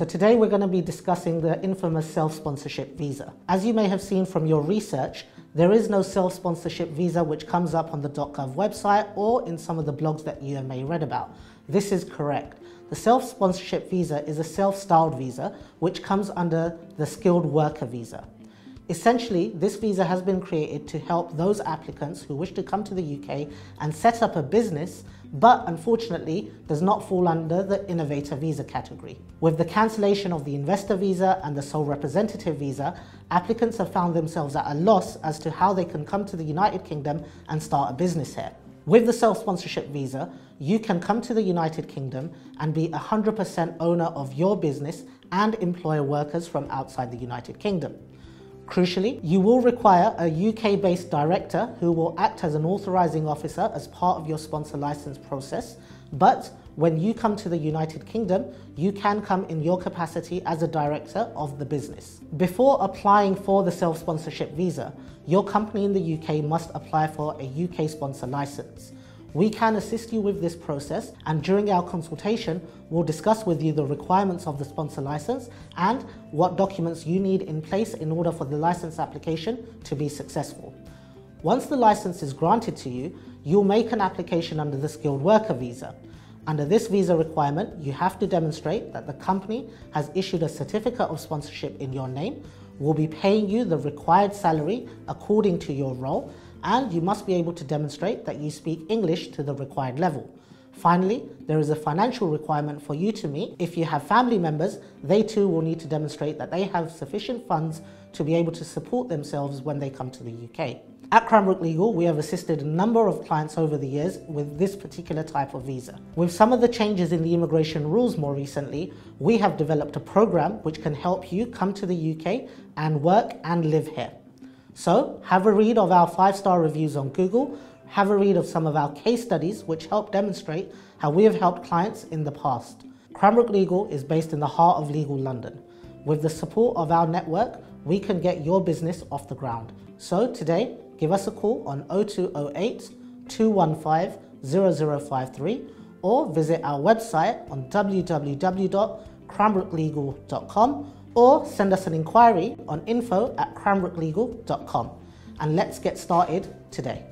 So today we're going to be discussing the infamous self-sponsorship visa. As you may have seen from your research, there is no self-sponsorship visa which comes up on the .gov website or in some of the blogs that you may read about. This is correct. The self-sponsorship visa is a self-styled visa which comes under the skilled worker visa. Essentially, this visa has been created to help those applicants who wish to come to the UK and set up a business, but unfortunately does not fall under the innovator visa category. With the cancellation of the investor visa and the sole representative visa, applicants have found themselves at a loss as to how they can come to the United Kingdom and start a business here. With the self-sponsorship visa, you can come to the United Kingdom and be 100% owner of your business and employ workers from outside the United Kingdom. Crucially, you will require a UK-based director who will act as an authorising officer as part of your sponsor license process, but when you come to the United Kingdom, you can come in your capacity as a director of the business. Before applying for the self-sponsorship visa, your company in the UK must apply for a UK sponsor license. We can assist you with this process and during our consultation, we'll discuss with you the requirements of the sponsor license and what documents you need in place in order for the license application to be successful. Once the license is granted to you, you'll make an application under the skilled worker visa. Under this visa requirement, you have to demonstrate that the company has issued a certificate of sponsorship in your name, will be paying you the required salary according to your role, and you must be able to demonstrate that you speak English to the required level. Finally, there is a financial requirement for you to meet. If you have family members, they too will need to demonstrate that they have sufficient funds to be able to support themselves when they come to the UK. At Cranbrook Legal, we have assisted a number of clients over the years with this particular type of visa. With some of the changes in the immigration rules more recently, we have developed a program which can help you come to the UK and work and live here. So have a read of our five-star reviews on Google, have a read of some of our case studies which help demonstrate how we have helped clients in the past. Cranbrook Legal is based in the heart of legal London. With the support of our network, we can get your business off the ground. So today, give us a call on 0208 215 0053 or visit our website on www.cranbrooklegal.com or send us an inquiry on info at cranbrooklegal.com and let's get started today.